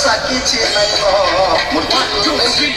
सकी छी नहीं हो मुर्गी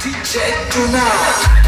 DJ Tonight.